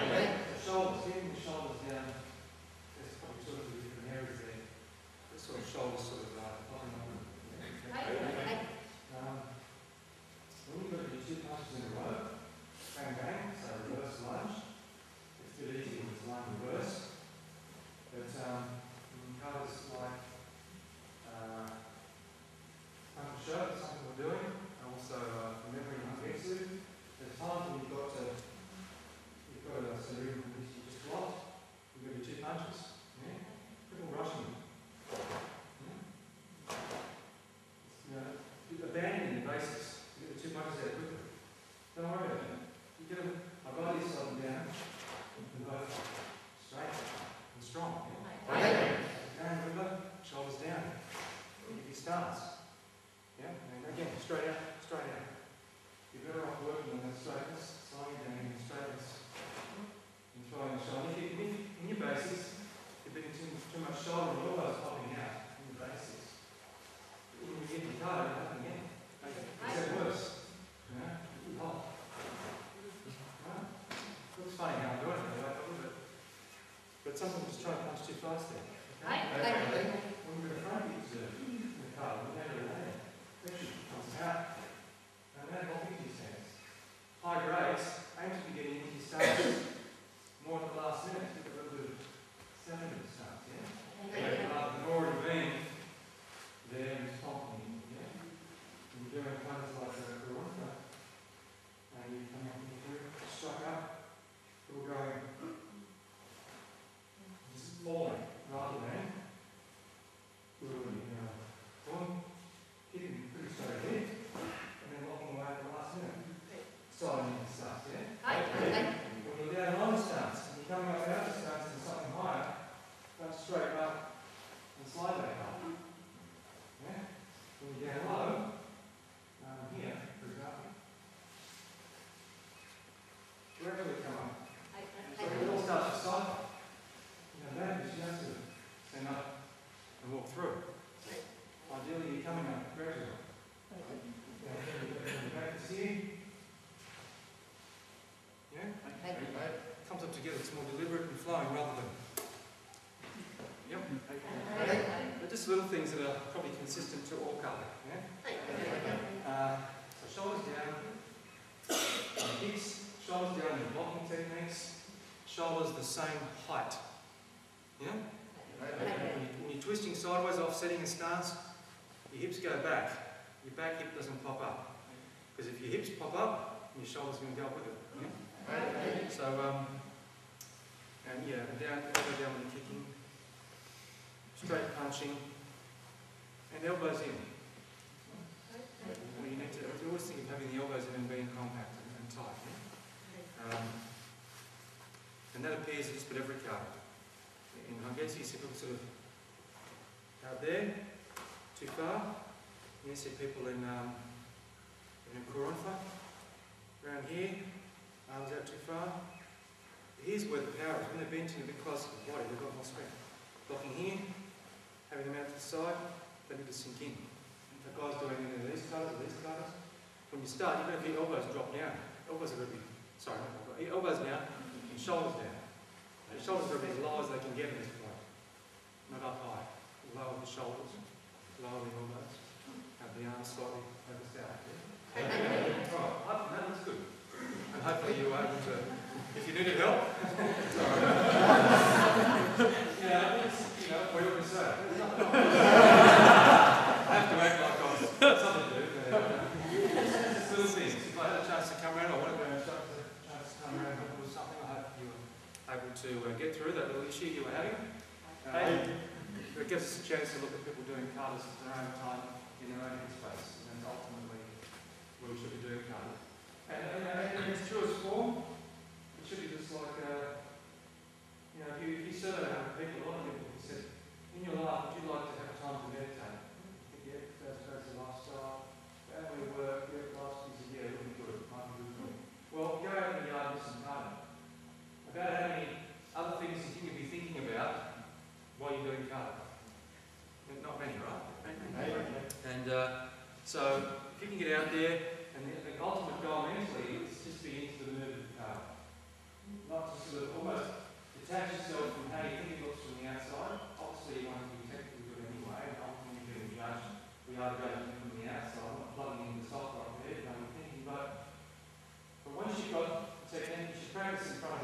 Amen. So, the shoulders Yeah. there's probably two or three different areas there. This sort of shoulders sort of uh, lining up. strong. Yeah? Right? Down river, shoulders down. Give you stance. Yeah? And again, straight out, straight out. You're better off working on that straightness, slowing down in straightness. Mm-hmm. And throwing the shoulder. If you, in your basis, you're bending too, too much shoulder, fasting. Right? consistent to all color. Yeah? Uh, so shoulders down, hips, shoulders down in blocking techniques, shoulders the same height. Yeah? When you're twisting sideways, offsetting a stance, your hips go back. Your back hip doesn't pop up. Because if your hips pop up, your shoulders are going to go with it. Yeah? So, um, and yeah, down, down with the kicking, straight punching. And elbows in. Well, you need to, always think of having the elbows in and being compact and, and tight. Yeah? Um, and that appears in just about every card. In Hungesi, you see people sort of out there, too far. You see people in, um, in Kururunfa, around here, arms out too far. Here's where the power is. When they're bent in a bit closer to the body, they've got more strength. Blocking here, having them out to the side, need to sink in. If a guy's doing any of these katas or these katas, when you start, you're going to get elbows drop down. Elbows are going to be, sorry, elbows, down, and shoulders down. The shoulders are as low as they can get at this point. Not up high. Lower the shoulders, lower the elbows, have the arms slightly focused out. Right, up, no, that's good. And hopefully you are able to, if you need needed help. to uh, get through that little issue you were having. Um. It gives us a chance to look at people doing katas at their own time, in their own headspace, and ultimately we should be doing katas. gracias para